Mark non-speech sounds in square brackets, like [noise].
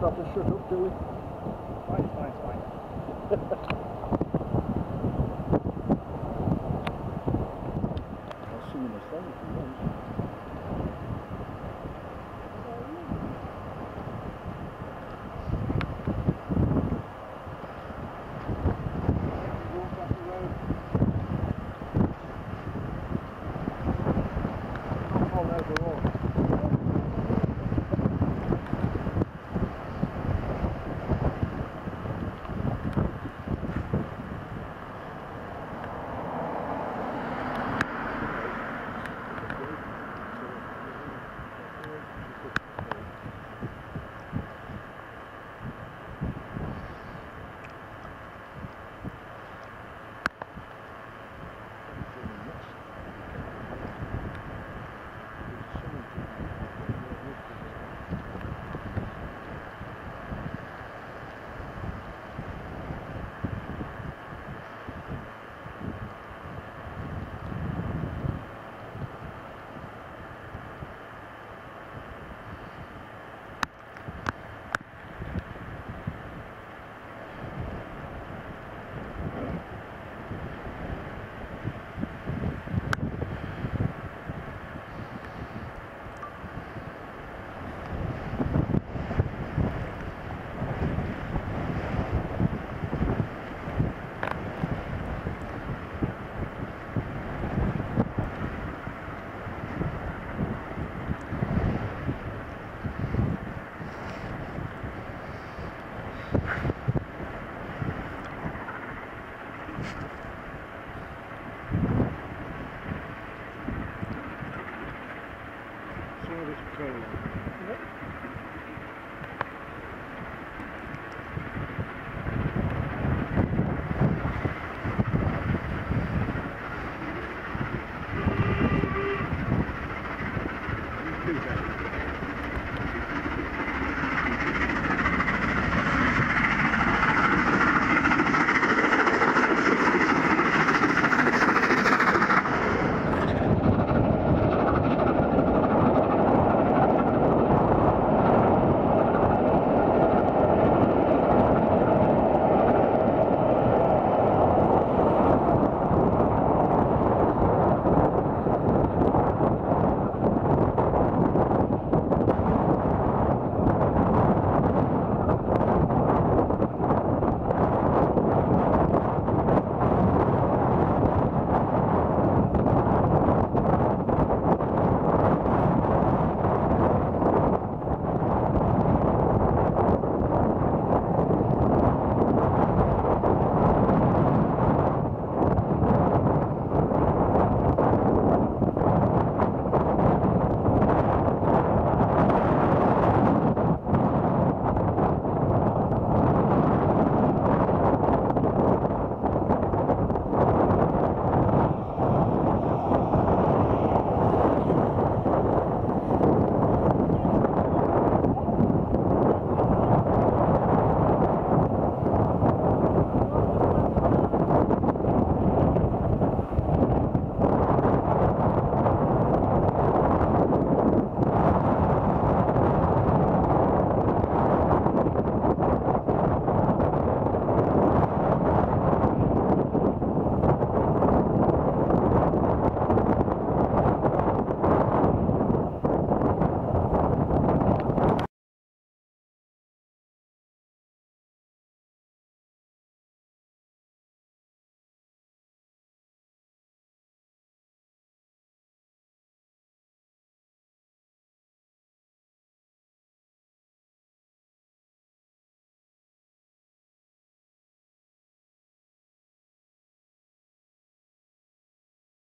don't have to shut up, do we? Fine, fine, fine. [laughs]